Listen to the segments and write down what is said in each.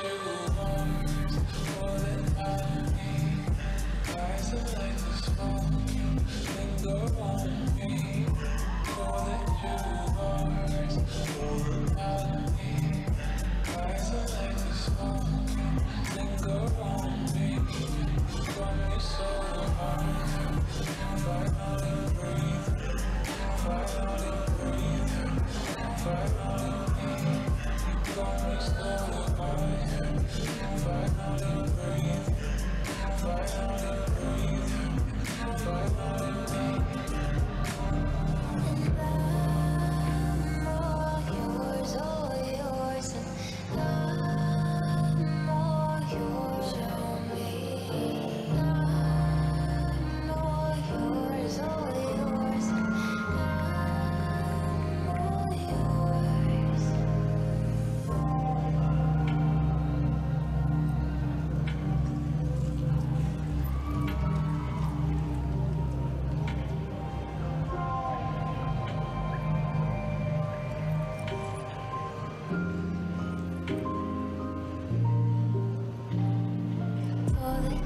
All that I need, eyes like the smoke.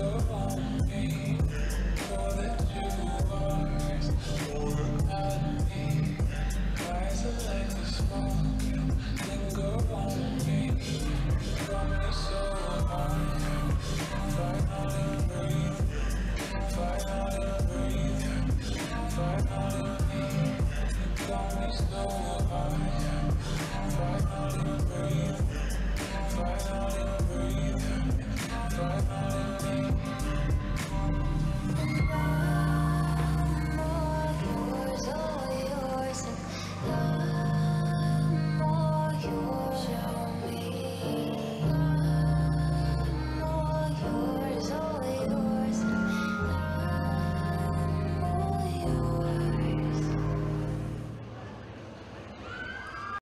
linger on me.